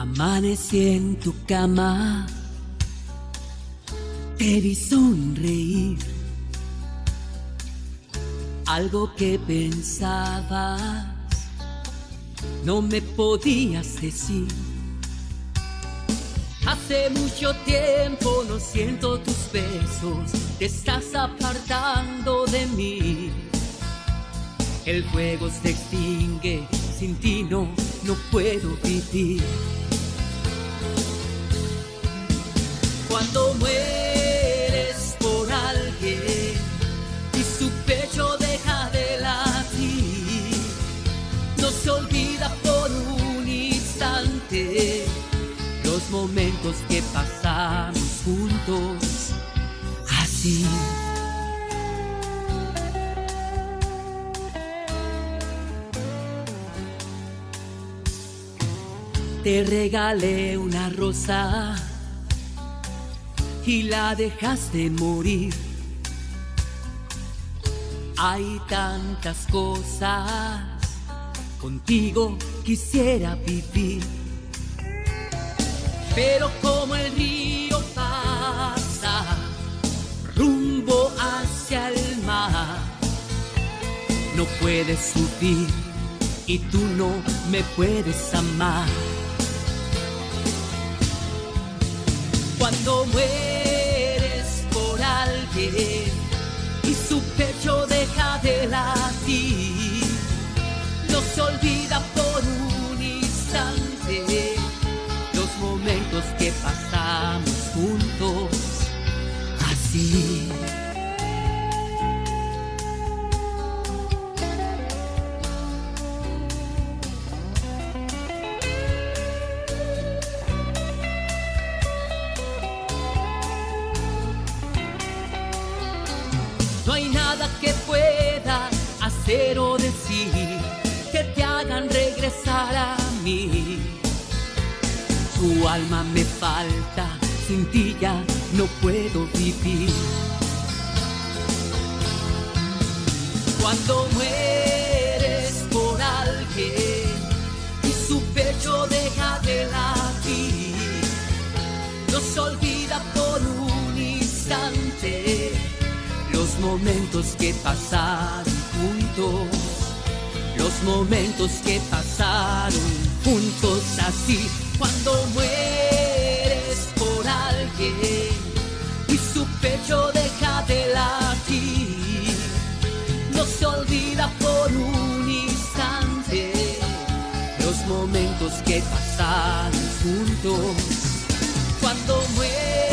Amanecí en tu cama, te vi sonreír. Algo que pensabas no me podías decir. Hace mucho tiempo no siento tus besos, te estás apartando de mí. El fuego se extingue, sin ti no, no puedo vivir. Cuando mueres por alguien y su pecho deja de latir, no se olvida por un instante los momentos que pasamos juntos así. Te regalé una rosa y la dejaste morir. Hay tantas cosas, contigo quisiera vivir. Pero como el río pasa rumbo hacia el mar, no puedes subir y tú no me puedes amar. Cuando mueres por alguien y su pecho deja de latir, no se olvida por un instante los momentos que pasamos No hay nada que pueda hacer o decir que te hagan regresar a mí. Tu alma me falta, sin ti ya no puedo vivir. Cuando mueres por alguien y su pecho deja de latir, no se momentos que pasaron juntos, los momentos que pasaron juntos así. Cuando mueres por alguien y su pecho deja de latir, no se olvida por un instante los momentos que pasaron juntos. Cuando mueres